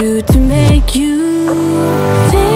do to make you think